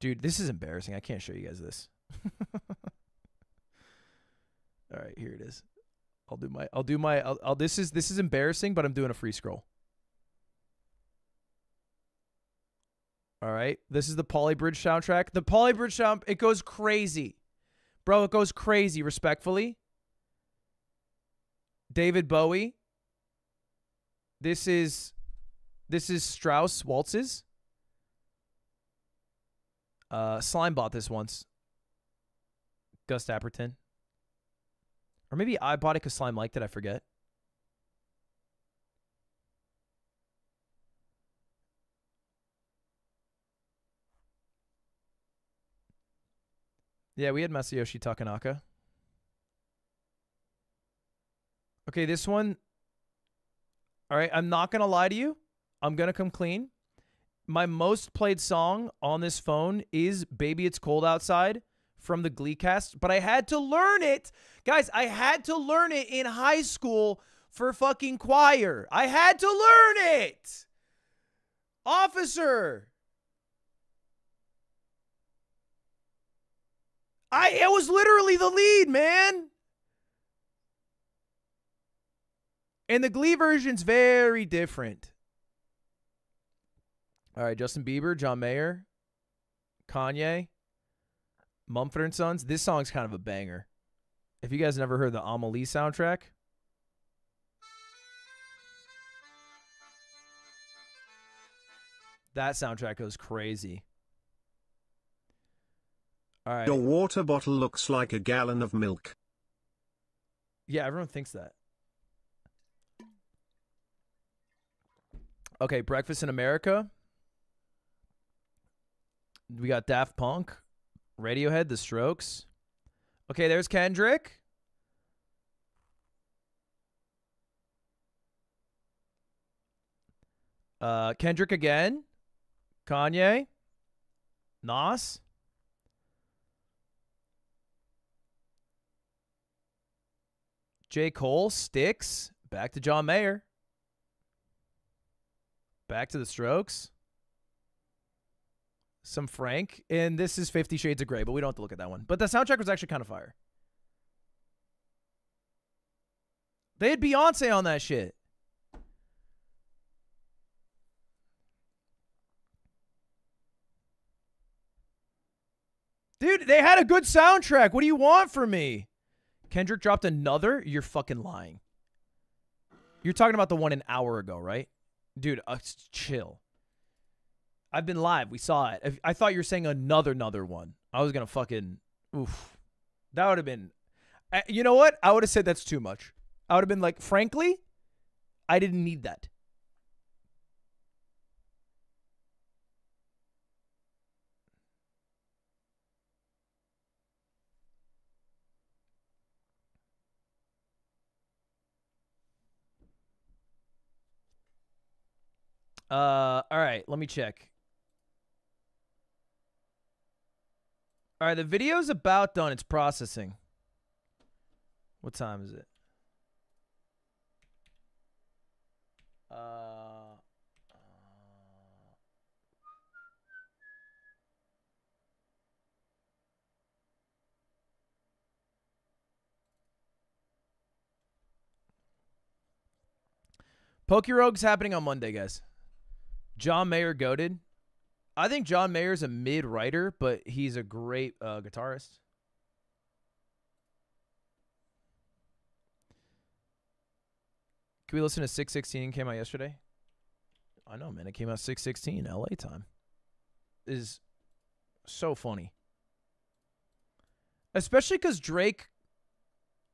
Dude, this is embarrassing. I can't show you guys this. [LAUGHS] All right, here it is. I'll do my I'll do my I'll, I'll this is this is embarrassing, but I'm doing a free scroll. All right. This is the Poly Bridge soundtrack. The Poly Bridge sound it goes crazy. Bro, it goes crazy, respectfully. David Bowie. This is this is Strauss waltzes. Uh, Slime bought this once. Gus Dapperton. Or maybe I bought it because Slime liked it. I forget. Yeah, we had Masayoshi Takanaka. Okay, this one. All right, I'm not to lie to you. I'm to come clean. My most played song on this phone is Baby It's Cold Outside from the Glee cast, but I had to learn it. Guys, I had to learn it in high school for fucking choir. I had to learn it. Officer. I it was literally the lead, man. And the Glee version's very different. All right, Justin Bieber, John Mayer, Kanye, Mumford and Sons. This song's kind of a banger. If you guys never heard the Amelie soundtrack, that soundtrack goes crazy. All right. Your water bottle looks like a gallon of milk. Yeah, everyone thinks that. Okay, Breakfast in America. We got Daft Punk, Radiohead, The Strokes. Okay, there's Kendrick. Uh, Kendrick again. Kanye. Nas. J. Cole, Styx, back to John Mayer. Back to the Strokes. Some Frank. And this is Fifty Shades of Grey, but we don't have to look at that one. But the soundtrack was actually kind of fire. They had Beyonce on that shit. Dude, they had a good soundtrack. What do you want from me? Kendrick dropped another? You're fucking lying. You're talking about the one an hour ago, right? Dude, uh, chill. I've been live. We saw it. I thought you were saying another, another one. I was going to fucking. Oof. That would have been. Uh, You know what? I would have said that's too much. I would have been like, frankly, I didn't need that. Uh, all right, let me check. All right, the video's about done. It's processing. What time is it? Uh, PokeRogue's happening on Monday, guys. John Mayer goaded. I think John Mayer's a mid writer, but he's a great uh, guitarist. Can we listen to 616 came out yesterday? I know, man. It came out 616 LA time. Is so funny. Especially cuz Drake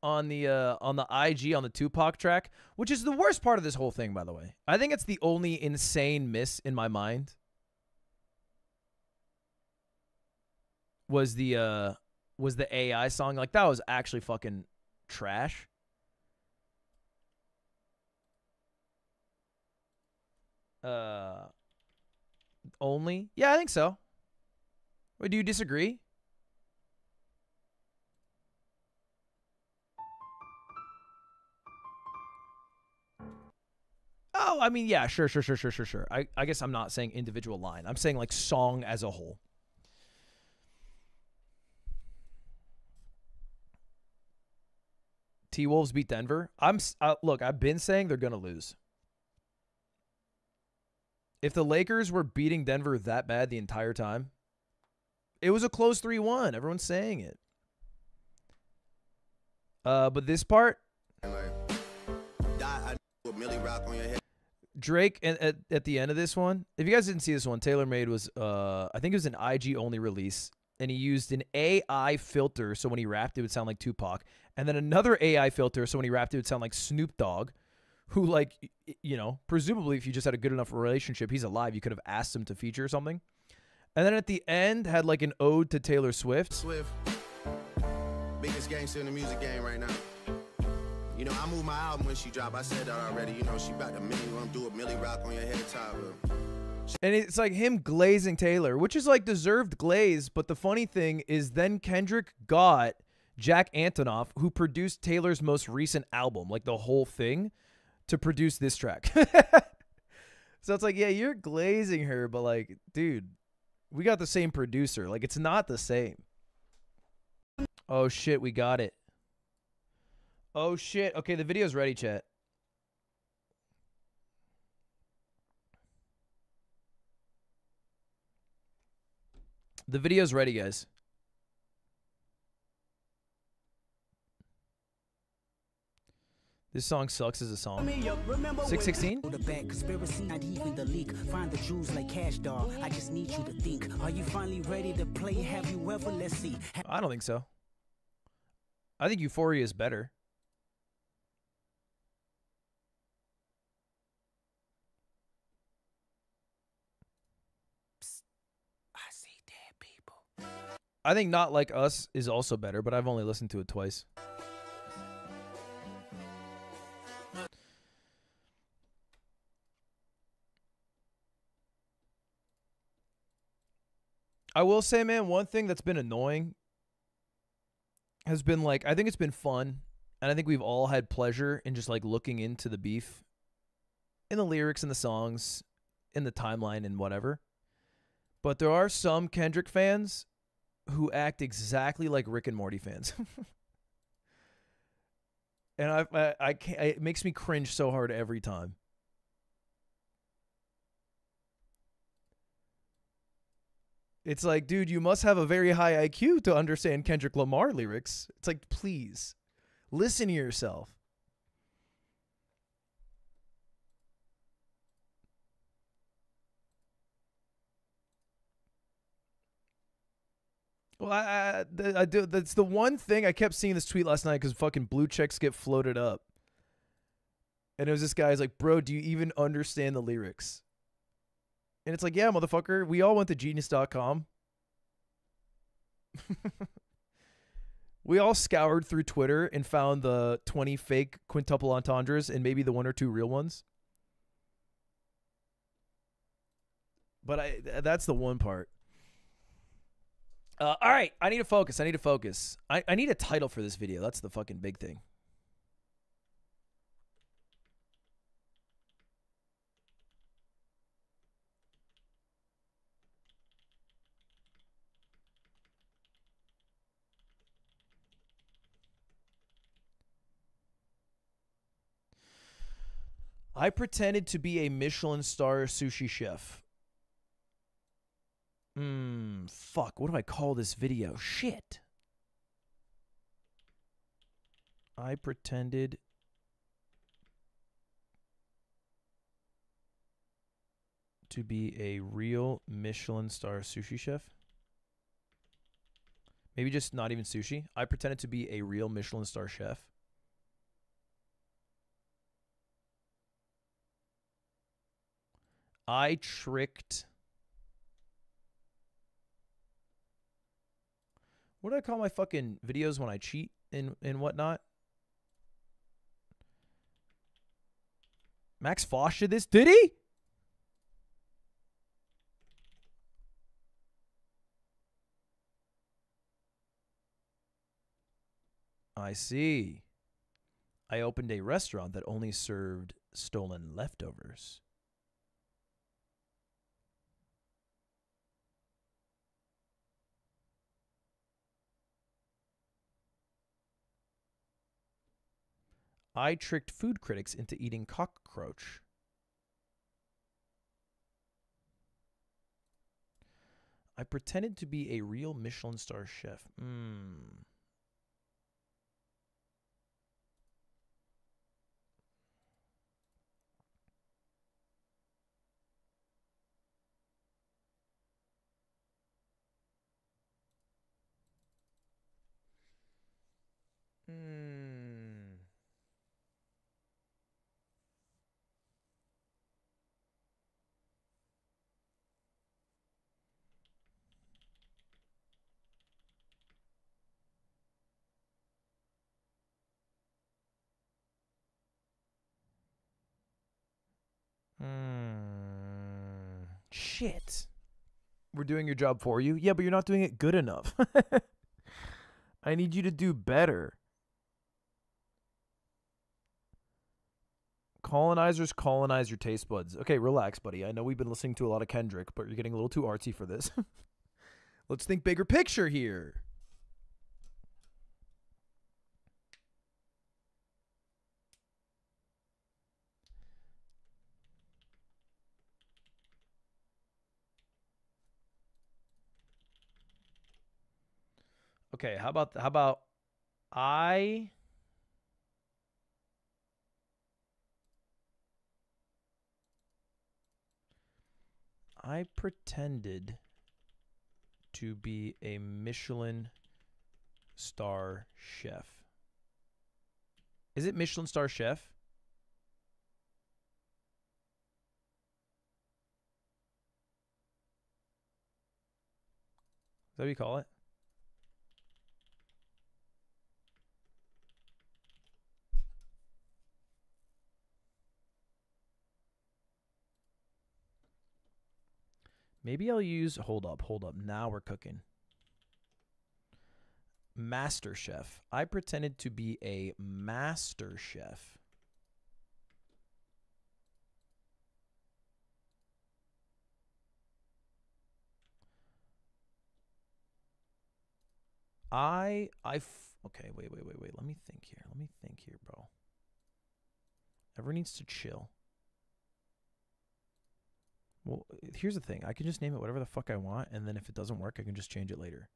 on the uh on the IG on the Tupac track, which is the worst part of this whole thing by the way. I think it's the only insane miss in my mind. Was the uh was the AI song like that was actually fucking trash. Uh only? Yeah, I think so. Wait, do you disagree? Oh, I mean, yeah, sure, sure, sure, sure, sure, sure. I, I guess I'm not saying individual line. I'm saying like song as a whole. T Wolves beat Denver. I'm uh, look. I've been saying they're gonna lose. If the Lakers were beating Denver that bad the entire time, it was a close three-one. Everyone's saying it. Uh, but this part, Drake and at, at the end of this one, if you guys didn't see this one, Taylor made was uh I think it was an IG only release and he used an AI filter so when he rapped it would sound like Tupac and then another AI filter so when he rapped it would sound like Snoop Dogg who like you know, presumably if you just had a good enough relationship, he's alive, you could have asked him to feature or something. And then at the end had like an ode to Taylor Swift. Swift, biggest gangster in the music game right now. You know, I moved my album when she dropped. I said that already. You know, she about to milli gonna do a milli rock on your head top. And it's like him glazing Taylor, which is like deserved glaze. But the funny thing is, then Kendrick got Jack Antonoff, who produced Taylor's most recent album, like the whole thing, to produce this track. [LAUGHS] so it's like, yeah, you're glazing her, but like, dude, we got the same producer. Like, it's not the same. Oh shit, we got it. Oh shit. Okay, the video's ready, chat. The video's ready, guys. This song sucks as a song. 616? The bad conspiracy, not even the leak. Find the like cash. I just need you to think. Are you finally ready to play? Have you ever? Let's see. I don't think so. I think Euphoria is better. I think Not Like Us is also better, but I've only listened to it twice. I will say, man, one thing that's been annoying has been like, I think it's been fun, and I think we've all had pleasure in just like looking into the beef in the lyrics and the songs, in the timeline and whatever. But there are some Kendrick fans who act exactly like Rick and Morty fans. [LAUGHS] and I, I, I can't, it makes me cringe so hard every time. It's like, dude, you must have a very high IQ to understand Kendrick Lamar lyrics. It's like, please, listen to yourself. Well, I, I, I do. That's the one thing I kept seeing this tweet last night because fucking blue checks get floated up, and it was this guy's like, "Bro, do you even understand the lyrics?" And it's like, "Yeah, motherfucker, we all went to Genius.com. [LAUGHS] we all scoured through Twitter and found the twenty fake quintuple entendres and maybe the one or two real ones." But I, that's the one part. Uh, all right, I need to focus. I need to focus. I, I need a title for this video. That's the fucking big thing. I pretended to be a Michelin star sushi chef. Hmm, fuck. What do I call this video? Shit. I pretended to be a real Michelin star sushi chef. Maybe just not even sushi. I pretended to be a real Michelin star chef. I tricked. What do I call my fucking videos when I cheat and and whatnot? Max Fosh did this, did he? I see. I opened a restaurant that only served stolen leftovers. I tricked food critics into eating cockroach. I pretended to be a real Michelin star chef. Hmm. Hmm. Shit. We're doing your job for you. Yeah, but you're not doing it good enough. [LAUGHS] I need you to do better. Colonizers colonize your taste buds. Okay, relax, buddy. I know we've been listening to a lot of Kendrick, but you're getting a little too artsy for this. [LAUGHS] Let's think bigger picture here. Okay, how about how about I I pretended to be a Michelin star chef. Is it Michelin star chef? Is that what you call it? Maybe I'll use. Hold up, hold up. Now we're cooking. Master chef. I pretended to be a master chef. I I f- okay. Wait, wait, wait, wait. Let me think here. Let me think here, bro. Everyone needs to chill. Well, here's the thing. I can just name it whatever the fuck I want, and then if it doesn't work, I can just change it later.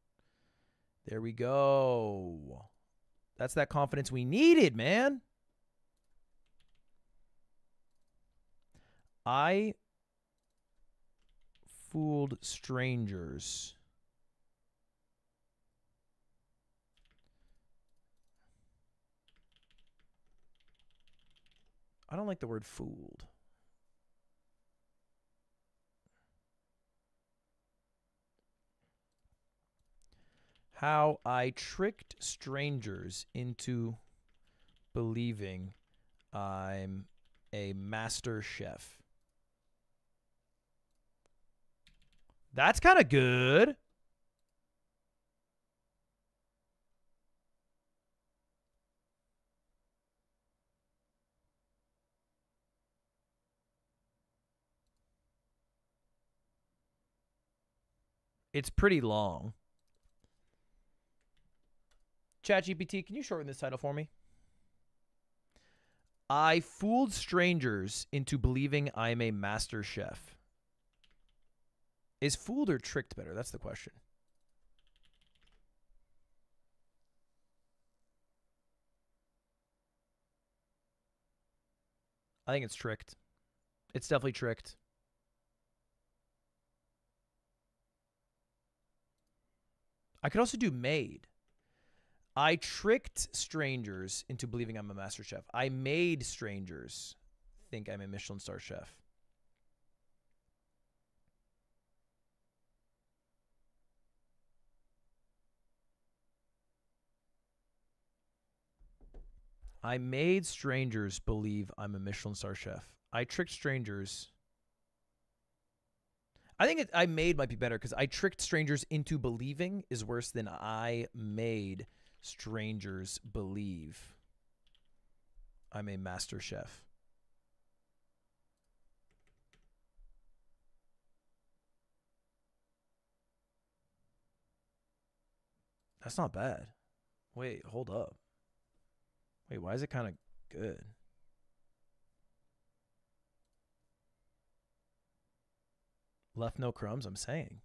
There we go. That's that confidence we needed, man. I fooled strangers. I don't like the word fooled. How I tricked strangers into believing I'm a master chef. That's kind of good. It's pretty long. ChatGPT, can you shorten this title for me? I fooled strangers into believing I'm a master chef. Is fooled or tricked better? That's the question. I think it's tricked. It's definitely tricked. I could also do made. I tricked strangers into believing I'm a master chef. I made strangers think I'm a Michelin star chef. I made strangers believe I'm a Michelin star chef. I tricked strangers. I think it, I made might be better because I tricked strangers into believing is worse than I made strangers believe I'm a master chef. That's not bad. Wait, hold up. Wait, why is it kind of good? Left no crumbs, I'm saying.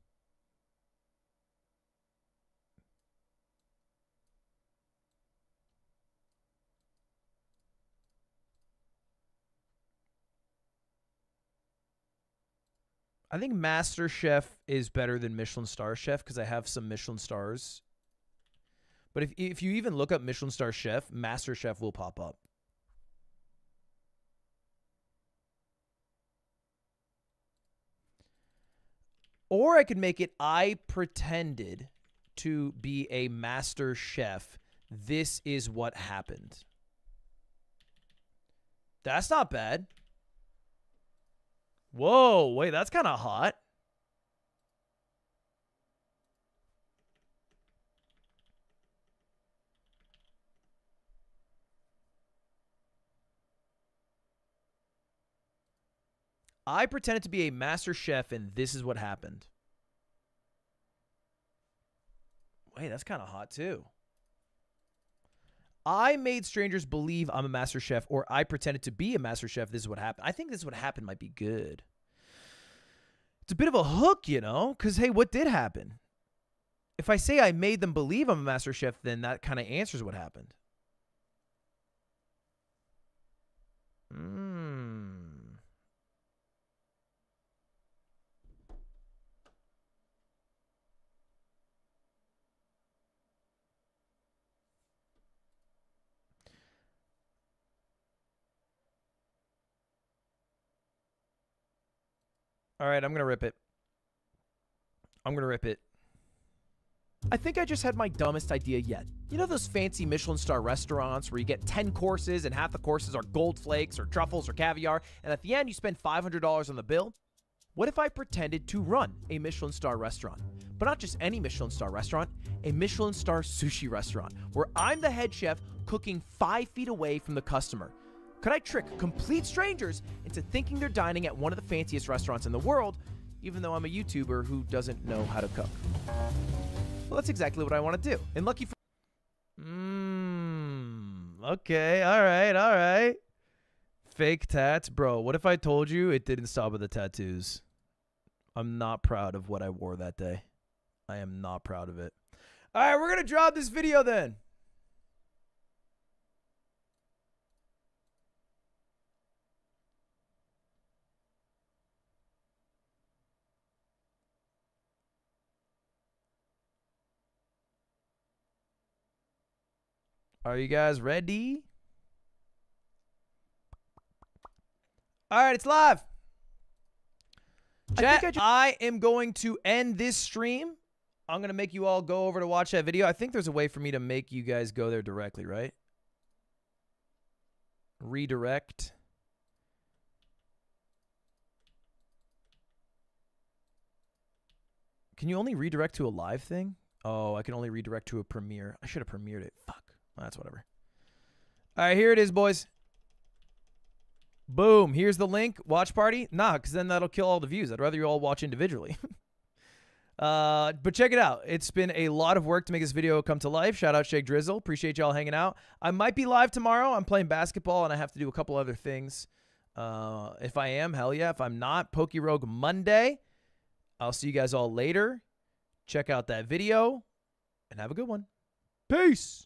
I think Master Chef is better than Michelin Star Chef because I have some Michelin stars. But if if you even look up Michelin Star Chef, Master Chef will pop up. Or I could make it I pretended to be a master chef. This is what happened. That's not bad. Whoa, wait, that's kind of hot. I pretended to be a master chef, and this is what happened. Wait, that's kind of hot too. I made strangers believe I'm a master chef, or I pretended to be a master chef. This is what happened. I think this is what happened might be good. It's a bit of a hook, you know, because hey, what did happen? If I say I made them believe I'm a master chef, then that kind of answers what happened. Hmm. All right, I'm going to rip it. I'm going to rip it. I think I just had my dumbest idea yet. You know those fancy Michelin star restaurants where you get 10 courses and half the courses are gold flakes or truffles or caviar, and at the end you spend $500 on the bill? What if I pretended to run a Michelin star restaurant? But not just any Michelin star restaurant, a Michelin star sushi restaurant, where I'm the head chef cooking five feet away from the customer. Could I trick complete strangers into thinking they're dining at one of the fanciest restaurants in the world, even though I'm a YouTuber who doesn't know how to cook? Well, that's exactly what I want to do. And lucky for. Mmm. Okay. All right. All right. Fake tats. Bro, what if I told you it didn't stop with the tattoos? I'm not proud of what I wore that day. I am not proud of it. All right. We're going to drop this video then. Are you guys ready? All right, it's live. Chat, I, I, I am going to end this stream. I'm going to make you all go over to watch that video. I think there's a way for me to make you guys go there directly, right? Redirect. Can you only redirect to a live thing? Oh, I can only redirect to a premiere. I should have premiered it. Fuck. That's whatever. All right, here it is, boys. Boom. Here's the link. Watch party. Nah, because then that'll kill all the views. I'd rather you all watch individually. [LAUGHS] uh, but check it out. It's been a lot of work to make this video come to life. Shout out Shake Drizzle. Appreciate y'all hanging out. I might be live tomorrow. I'm playing basketball and I have to do a couple other things. Uh, if I am, hell yeah. If I'm not, PokeRogue Monday. I'll see you guys all later. Check out that video and have a good one. Peace.